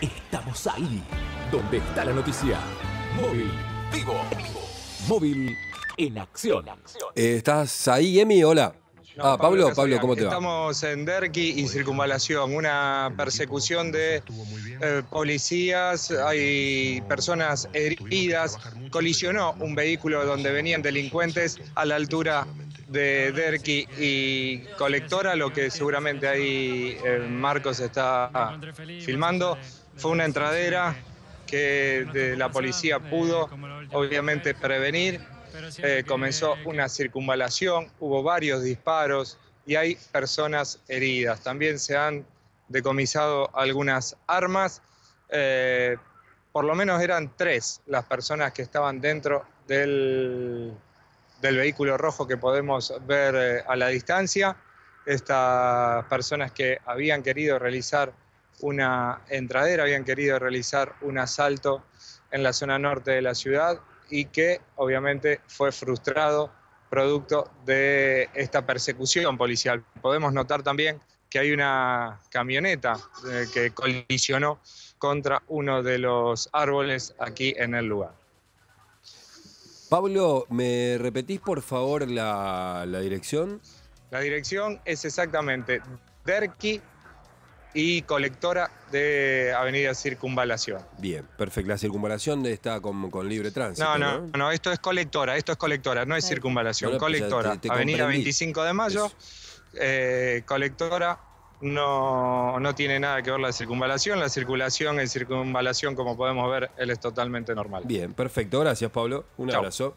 Estamos ahí, donde está la noticia. Móvil, vivo, móvil en acción. Eh, ¿Estás ahí, Emi? Hola. Ah, Pablo, Pablo. ¿cómo te va? Estamos en Derqui y circunvalación, una persecución de eh, policías, hay personas heridas, colisionó un vehículo donde venían delincuentes a la altura de Derqui y Colectora, lo que seguramente ahí eh, Marcos está filmando, fue una entradera que de la policía pudo obviamente prevenir eh, comenzó una circunvalación, hubo varios disparos y hay personas heridas. También se han decomisado algunas armas. eh, por lo menos eran tres las personas que estaban dentro del, del vehículo rojo que podemos ver eh, a la distancia. Estas personas que habían querido realizar una entradera, habían querido realizar un asalto en la zona norte de la ciudad y que obviamente fue frustrado producto de esta persecución policial. Podemos notar también que hay una camioneta eh, que colisionó contra uno de los árboles aquí en el lugar. Pablo, ¿me repetís por favor la, la dirección? La dirección es exactamente Derqui y colectora de Avenida Circunvalación. Bien, perfecto. La circunvalación está con, con libre tránsito. No, no, no, esto es colectora, esto es colectora, no es circunvalación, pues colectora. te- te Avenida comprendí. 25 de mayo, eh, colectora, no, no tiene nada que ver la circunvalación, la circulación en circunvalación, como podemos ver, él es totalmente normal. Bien, perfecto. Gracias, Pablo. Un Chau. abrazo.